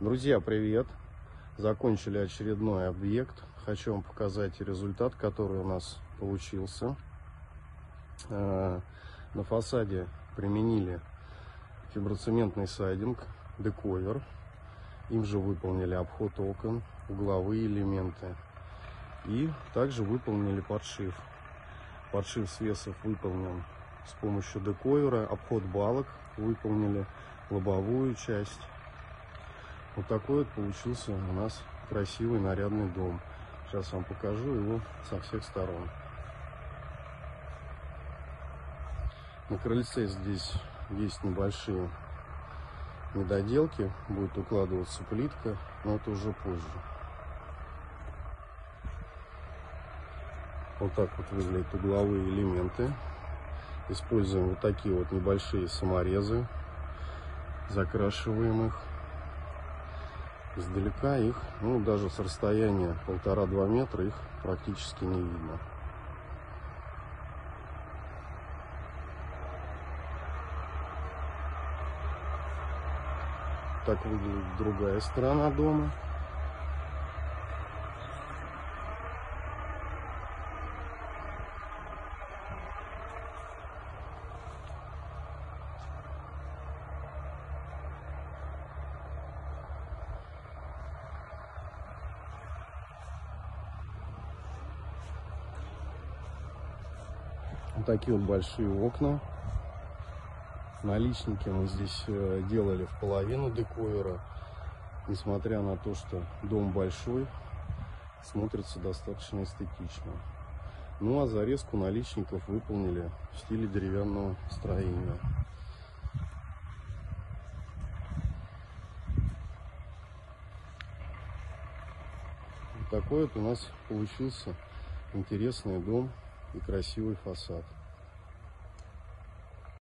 Друзья, привет! Закончили очередной объект. Хочу вам показать результат, который у нас получился. Э, на фасаде применили фиброцементный сайдинг, дековер. Им же выполнили обход окон, угловые элементы. И также выполнили подшив. Подшив свесов выполнен с помощью дековера, обход балок выполнили, лобовую часть вот такой вот получился у нас красивый нарядный дом. Сейчас вам покажу его со всех сторон. На крыльце здесь есть небольшие недоделки. Будет укладываться плитка, но это уже позже. Вот так вот выглядят угловые элементы. Используем вот такие вот небольшие саморезы. Закрашиваем их. Издалека их, ну даже с расстояния полтора-два метра их практически не видно. Так выглядит другая сторона дома. Вот такие вот большие окна. Наличники мы здесь э, делали в половину дековера. Несмотря на то, что дом большой, смотрится достаточно эстетично. Ну а зарезку наличников выполнили в стиле деревянного строения. Такой вот у нас получился интересный дом и красивый фасад.